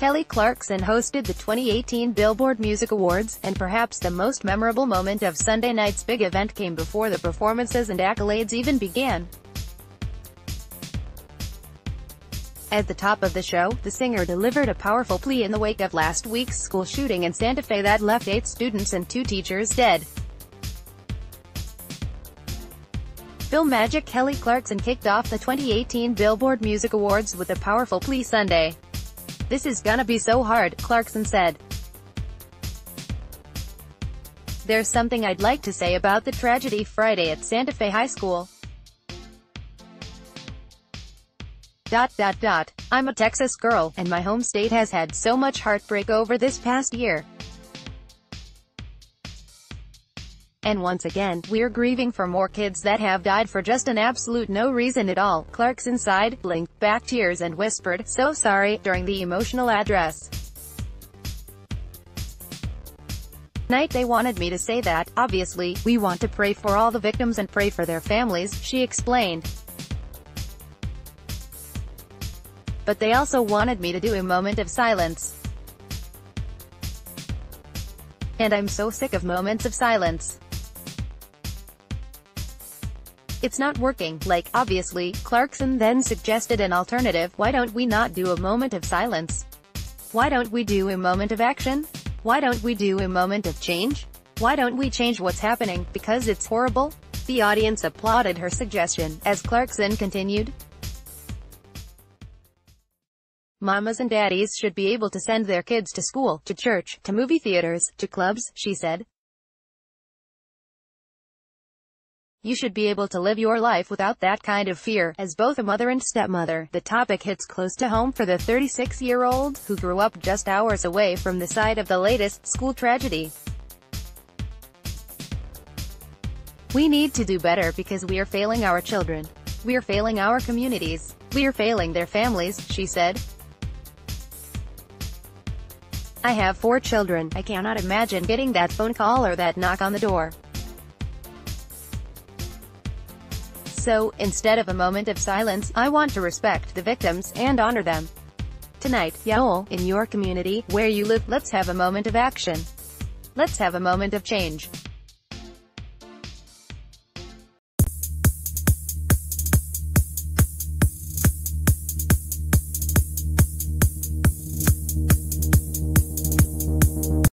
Kelly Clarkson hosted the 2018 Billboard Music Awards, and perhaps the most memorable moment of Sunday night's big event came before the performances and accolades even began. At the top of the show, the singer delivered a powerful plea in the wake of last week's school shooting in Santa Fe that left eight students and two teachers dead. FilmMagic Kelly Clarkson kicked off the 2018 Billboard Music Awards with a powerful plea Sunday. This is gonna be so hard, Clarkson said. There's something I'd like to say about the tragedy Friday at Santa Fe High School. Dot dot dot. I'm a Texas girl, and my home state has had so much heartbreak over this past year. And once again, we're grieving for more kids that have died for just an absolute no reason at all. Clarkson sighed, blinked back tears and whispered, so sorry, during the emotional address. Night they wanted me to say that, obviously, we want to pray for all the victims and pray for their families, she explained. But they also wanted me to do a moment of silence. And I'm so sick of moments of silence. It's not working, like, obviously, Clarkson then suggested an alternative, why don't we not do a moment of silence? Why don't we do a moment of action? Why don't we do a moment of change? Why don't we change what's happening, because it's horrible? The audience applauded her suggestion, as Clarkson continued. Mamas and daddies should be able to send their kids to school, to church, to movie theaters, to clubs, she said. You should be able to live your life without that kind of fear. As both a mother and stepmother, the topic hits close to home for the 36-year-old, who grew up just hours away from the site of the latest school tragedy. We need to do better because we are failing our children. We are failing our communities. We are failing their families, she said. I have four children. I cannot imagine getting that phone call or that knock on the door. So, instead of a moment of silence, I want to respect the victims, and honor them. Tonight, Yaol, in your community, where you live, let's have a moment of action. Let's have a moment of change.